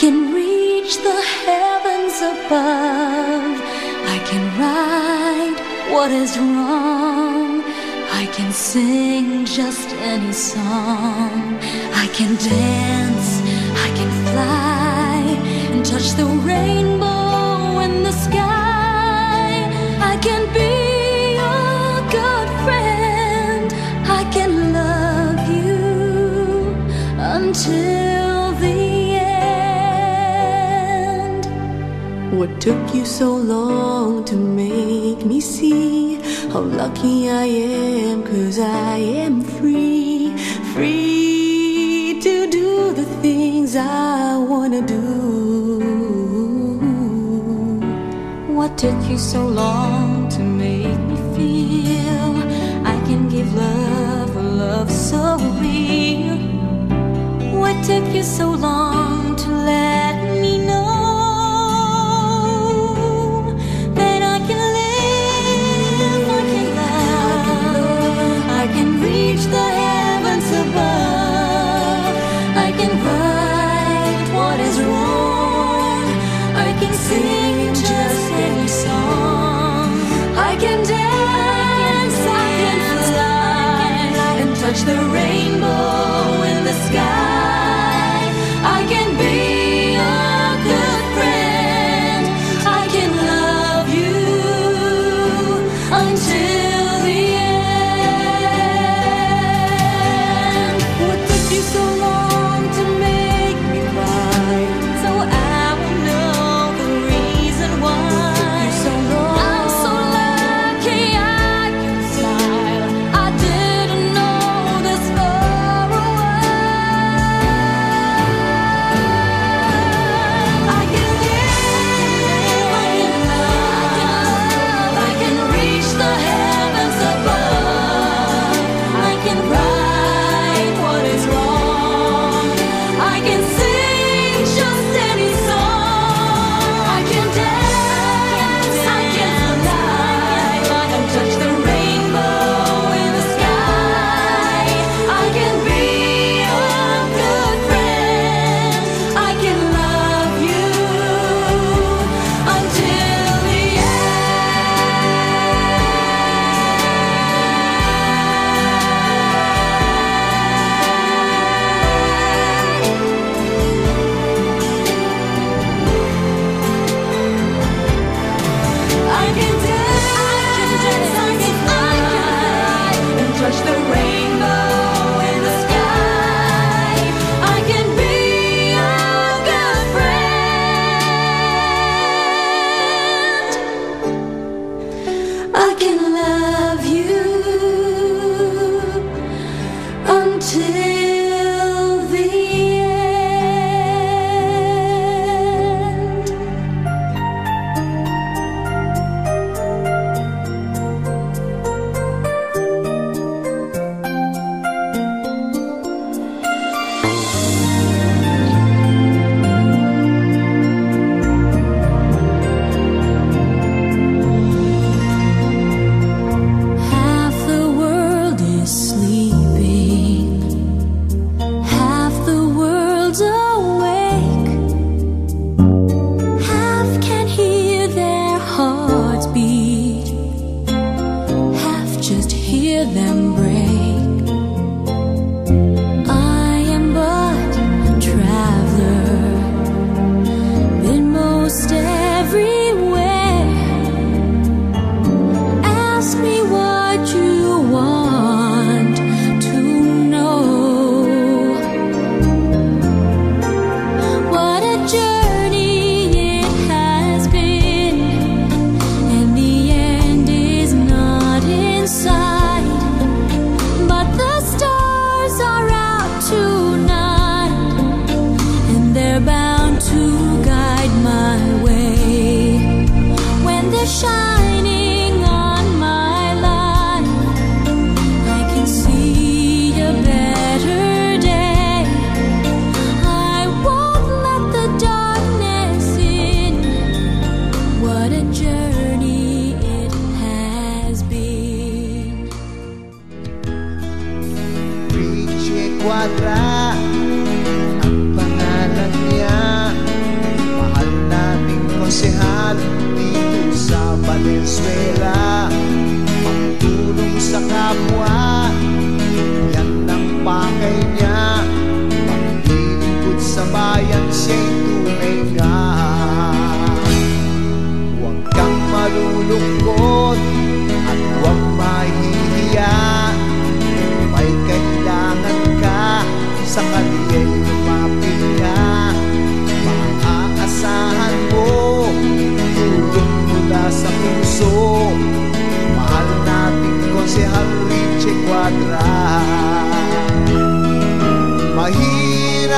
can reach the heavens above. I can right what is wrong. I can sing just any song. I can dance, I can fly and touch the rainbow. Took you so long to make me see how lucky I am, cause I am free, free to do the things I wanna do. What took you so long to make me feel I can give love a love so real? What took you so long? the rain. can love you until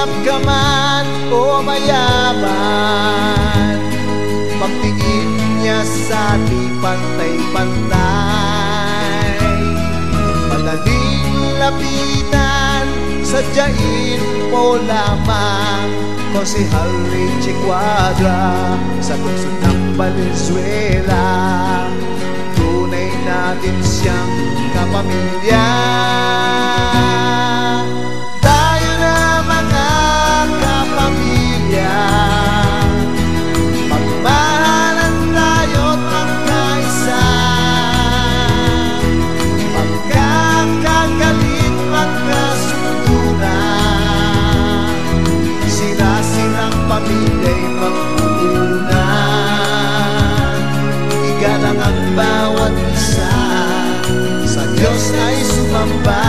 Mahirap ka man o mayaman. Pagtingin niya sa di pantay-pantay. Madaling lapitan, sadyain mo lamang. Konsehal Richie Quadra sa lungsod ng Valenzuela. Tunay natin siyang kapamilya sumamba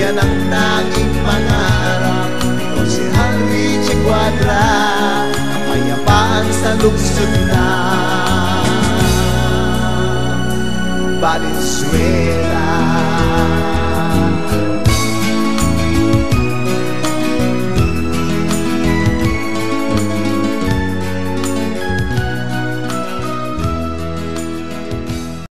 Yan ang tanging pangarap. Konsehal Richie Quadra Kapayapaan sa lungsod na. Valenzuela